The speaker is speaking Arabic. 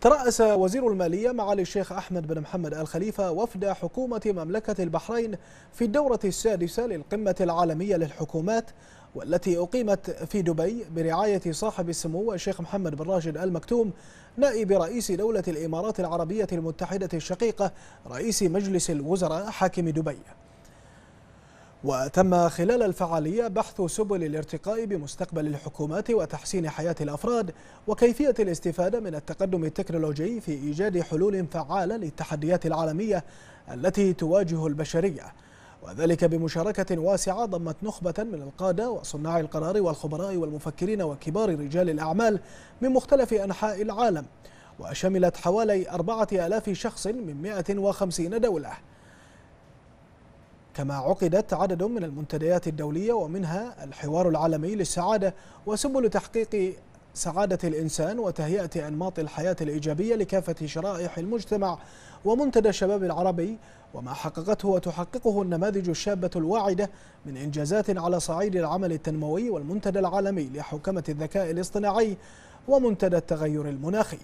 ترأس وزير المالية معالي الشيخ أحمد بن محمد آل خليفة وفد حكومة مملكة البحرين في الدورة السادسة للقمة العالمية للحكومات والتي أقيمت في دبي برعاية صاحب السمو الشيخ محمد بن راشد آل مكتوم نائب رئيس دولة الإمارات العربية المتحدة الشقيقة رئيس مجلس الوزراء حاكم دبي. وتم خلال الفعالية بحث سبل الارتقاء بمستقبل الحكومات وتحسين حياة الأفراد وكيفية الاستفادة من التقدم التكنولوجي في إيجاد حلول فعالة للتحديات العالمية التي تواجه البشرية. وذلك بمشاركة واسعة ضمت نخبة من القادة وصناع القرار والخبراء والمفكرين وكبار رجال الأعمال من مختلف أنحاء العالم وشملت حوالي أربعة آلاف شخص من 150 دولة. كما عقدت عدد من المنتديات الدولية ومنها الحوار العالمي للسعادة وسبل تحقيق سعادة الإنسان وتهيئة أنماط الحياة الإيجابية لكافة شرائح المجتمع ومنتدى الشباب العربي وما حققته وتحققه النماذج الشابة الواعدة من إنجازات على صعيد العمل التنموي والمنتدى العالمي لحوكمة الذكاء الاصطناعي ومنتدى التغير المناخي.